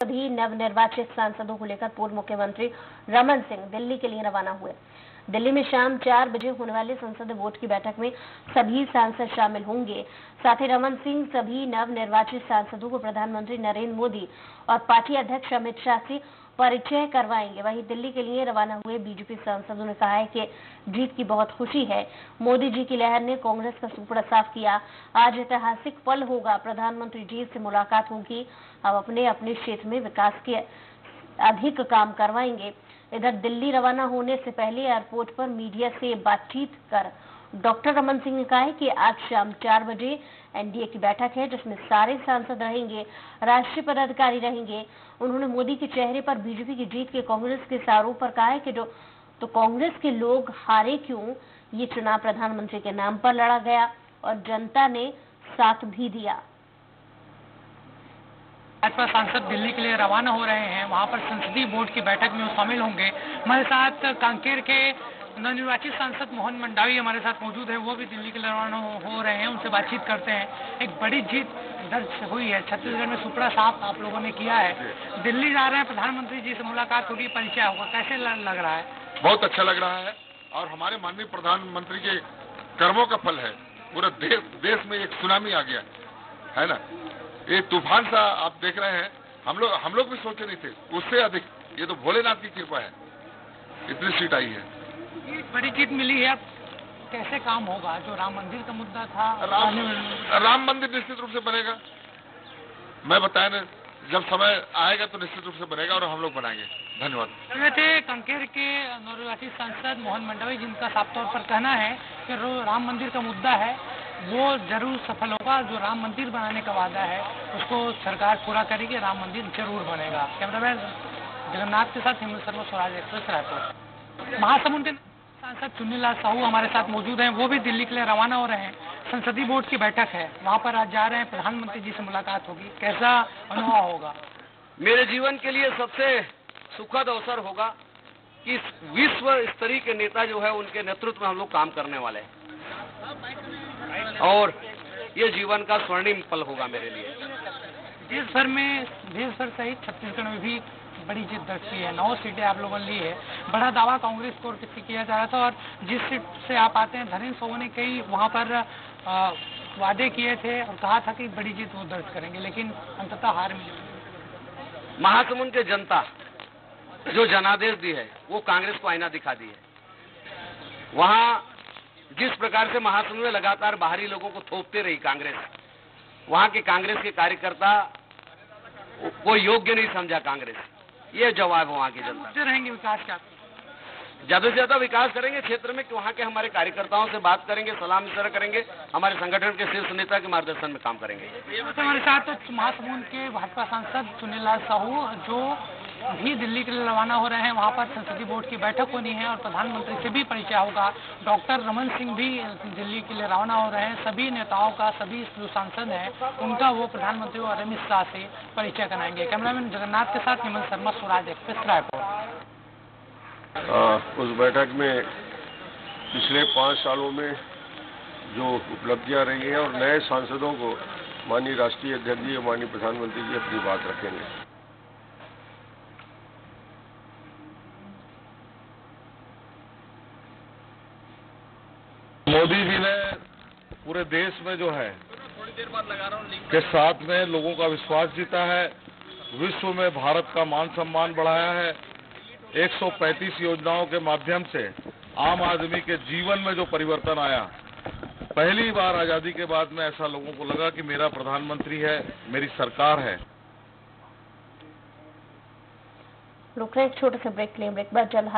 सभी नवनिर्वाचित सांसदों को लेकर पूर्व मुख्यमंत्री रमन सिंह दिल्ली के लिए रवाना हुए। दिल्ली में शाम चार बजे होने वाले संसद वोट की बैठक में सभी सांसद शामिल होंगे। साथ ही रमन सिंह सभी नव निर्वाचित सांसदों को प्रधानमंत्री नरेंद्र मोदी और पार्टी अध्यक्ष अमित शाह से परिचय करवाएँगे। वहीं दिल्ली के लिए रवाना हुए बीजेपी सांसदों ने कहा है कि जीत की बहुत खुशी है। मोदी जी की लहर ने कांग्रेस का सुपड़ा साफ़ किया। आज ऐतिहासिक पल होगा। प्रधानमंत्री जी से मुलाकात होगी। अब अपने अपने क्षेत्र में विकास के अधिक काम करवाएँगे। इधर दिल्ली रवाना होने से पहले एयरपोर्ट पर मीडिया से बातचीत कर डॉक्टर रमन सिंह ने कहा है कि आज शाम चार बजे एनडीए की बैठक है, जिसमें सारे सांसद रहेंगे, राष्ट्रीय पदाधिकारी रहेंगे। उन्होंने मोदी के चेहरे पर बीजेपी की जीत के कांग्रेस के आरोप पर कहा है कि जो तो कांग्रेस के लोग हारे क्यों? ये चुनाव प्रधानमंत्री के नाम पर लड़ा गया और जनता ने साथ भी दिया। भाजपा सांसद दिल्ली के लिए रवाना हो रहे हैं। वहाँ पर संसदीय बोर्ड की बैठक में वो शामिल होंगे। हमारे साथ कांकेर के नवनिर्वाचित सांसद मोहन मंडावी हमारे साथ मौजूद है। वो भी दिल्ली के लिए रवाना हो रहे हैं। उनसे बातचीत करते हैं। एक बड़ी जीत दर्ज हुई है। छत्तीसगढ़ में सुपड़ा साफ़ आप लोगों ने किया है। दिल्ली जा रहे हैं प्रधानमंत्री जी से मुलाकात होगी। परिचय होगा। कैसे लग रहा है? बहुत अच्छा लग रहा है। और हमारे माननीय प्रधानमंत्री के कर्मों का फल है। पूरा देश देश में एक सुनामी आ गया है ना? ये तूफ़ान सा आप देख रहे हैं। हम लोग हम लोग भी सोचे नहीं थे। उससे अधिक ये तो भोलेनाथ की कृपा है। इतनी सीट आई है। बड़ी जीत मिली है। अब कैसे काम होगा? जो राम मंदिर का मुद्दा था राम, राम मंदिर निश्चित रूप से बनेगा। मैं बताया ना जब समय आएगा तो निश्चित रूप से बनेगा और हम लोग बनाएँगे। धन्यवाद। थे कंकेर के नवनिर्वाचित सांसद मोहन मंडवी जिनका साफ़ तौर पर कहना है कि राम मंदिर का मुद्दा है। वो ज़रूर सफल होगा। जो राम मंदिर बनाने का वादा है, उसको सरकार पूरा करेगी, राम मंदिर ज़रूर बनेगा। कैमरामैन जगन्नाथ के साथ हेमंत शर्मा, स्वराज एक्सप्रेस, रायपुर। महासमुंद के सांसद चुन्नीलाल साहू हमारे साथ मौजूद हैं। वो भी दिल्ली के लिए रवाना हो रहे हैं। संसदीय बोर्ड की बैठक है। वहाँ पर आज जा रहे हैं। प्रधानमंत्री जी से मुलाकात होगी। कैसा अनुभव होगा? मेरे जीवन के लिए सबसे सुखद अवसर होगा कि विश्व स्तरीय के नेता जो है, उनके नेतृत्व में हम लोग काम करने वाले हैं। और ये जीवन का स्वर्णिम पल होगा मेरे लिए। देश भर में देश भर सहित छत्तीसगढ़ में भी बड़ी जीत दर्ज की है नौ सीटें आप लोगों ने ली है बड़ा दावा कांग्रेस को किया जा रहा था और जिस सीट से आप आते हैं धनेन्द्र सोहो ने कई वहाँ पर आ, वादे किए थे और कहा था कि बड़ी जीत वो दर्ज करेंगे लेकिन अंततः हार मिली। महासमुंद के जनता जो जनादेश दी है वो कांग्रेस को आईना दिखा दी है। वहाँ जिस प्रकार से महासमुंद में लगातार बाहरी लोगों को थोपते रही कांग्रेस वहाँ के कांग्रेस के कार्यकर्ता को योग्य नहीं समझा कांग्रेस। ये जवाब वहाँ की जनता रहेंगे विकास का ज़्यादा से ज़्यादा विकास करेंगे क्षेत्र में वहाँ के हमारे कार्यकर्ताओं से बात करेंगे सलाह मशरा करेंगे हमारे संगठन के शीर्ष नेता के मार्गदर्शन में काम करेंगे। हमारे साथ महासमुंद के भाजपा सांसद सुनील लाल साहू जो भी दिल्ली के लिए रवाना हो रहे हैं। वहाँ पर संसदीय बोर्ड की बैठक होनी है और प्रधानमंत्री से भी परिचय होगा। डॉक्टर रमन सिंह भी दिल्ली के लिए रवाना हो रहे हैं। सभी नेताओं का, सभी जो सांसद हैं, उनका वो प्रधानमंत्री और अमित शाह से परिचय कराएँगे। कैमरामैन जगन्नाथ के साथ हेमंत शर्मा स्वराज एक्सप्रेस, रायपुर। उस बैठक में पिछले पाँच सालों में जो उपलब्धियाँ रही हैं और नए सांसदों को माननीय राष्ट्रीय अध्यक्ष जी माननीय प्रधानमंत्री जी अपनी बात रखेंगे। मोदी जी ने पूरे देश में जो है, के साथ में लोगों का विश्वास जीता है, विश्व में भारत का मान सम्मान बढ़ाया है। 135 योजनाओं के माध्यम से आम आदमी के जीवन में जो परिवर्तन आया, पहली बार आज़ादी के बाद में ऐसा लोगों को लगा कि मेरा प्रधानमंत्री है, मेरी सरकार है। रुक रहे एक छोटे से ब्रेक ले ब्रेक बाद जल्द